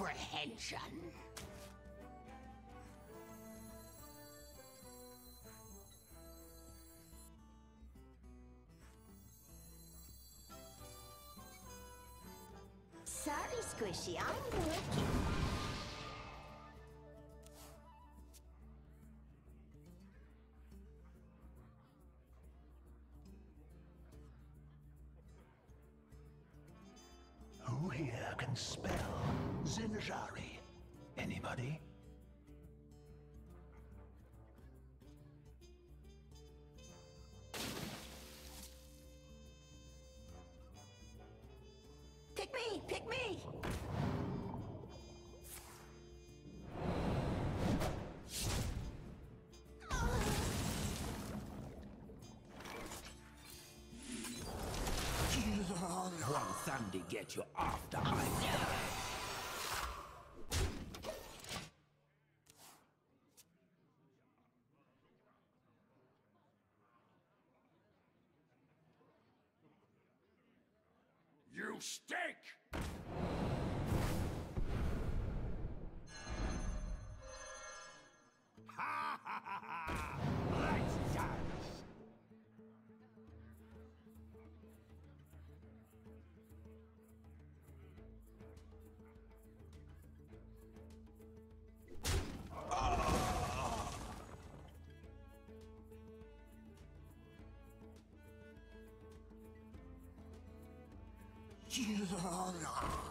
comprehension. Sorry, Squishy, I'm working. Here can spell One Sunday get you after I I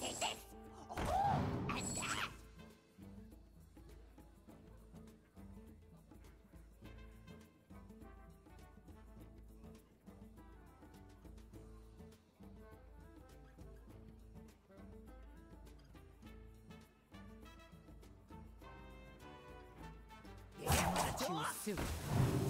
take this! Oh, and that! Too soon.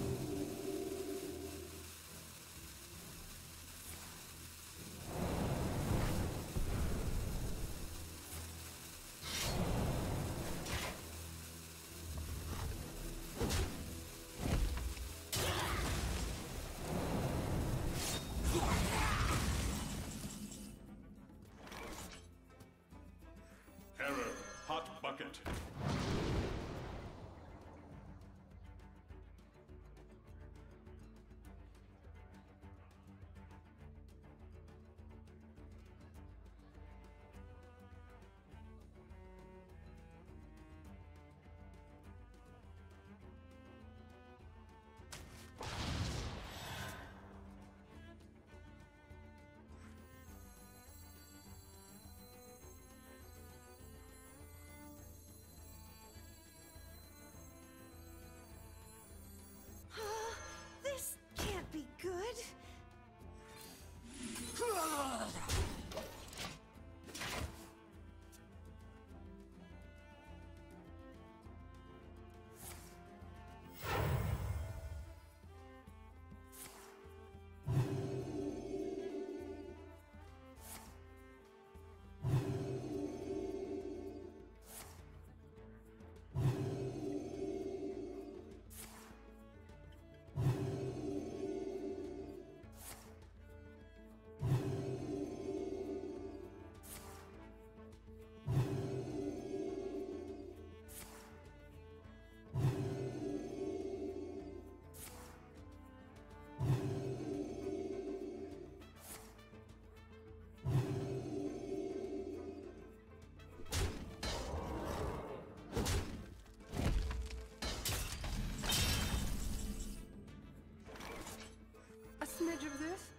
Of this?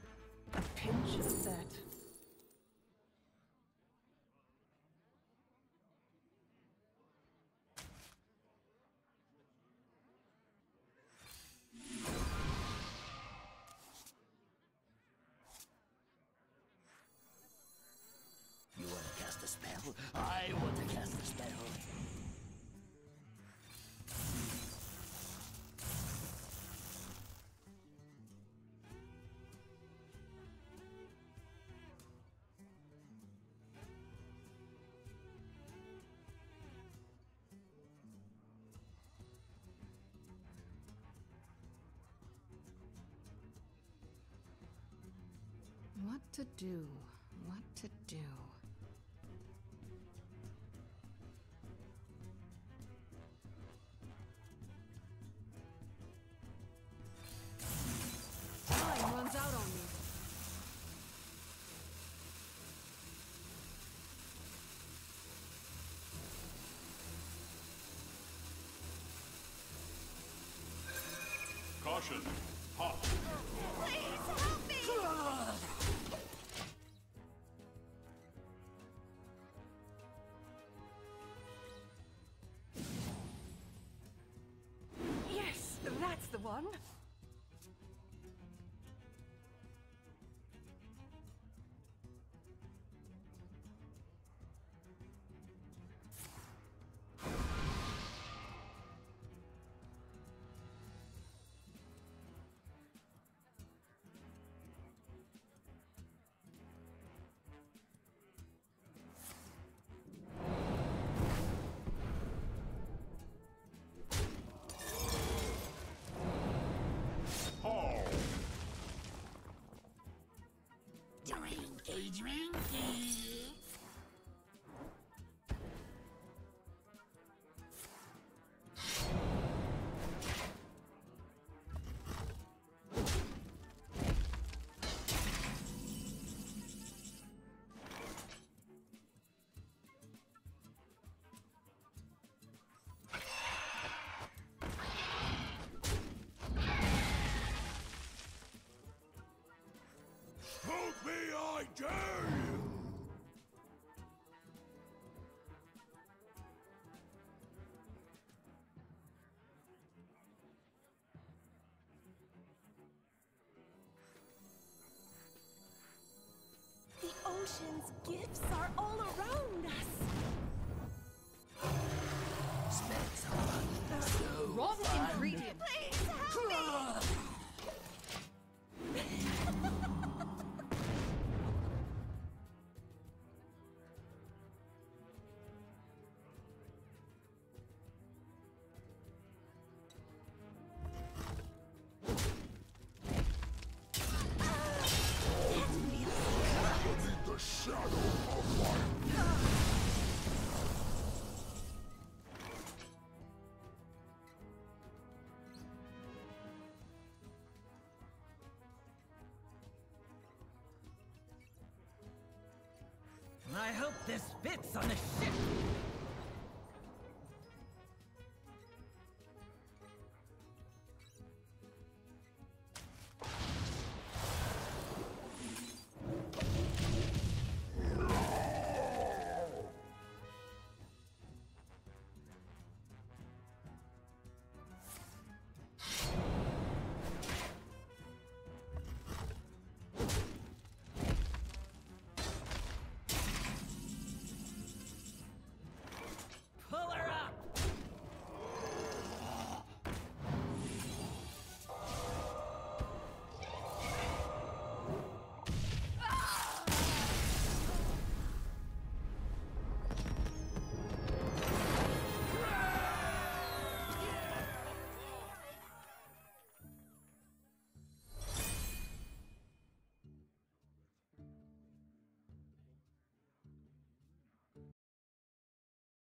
A pinch of that. What to do? What to do? Time runs out on me. Caution. Hot. The one. Drinky. I dare you! The ocean's gifts are all around I hope this fits on the ship.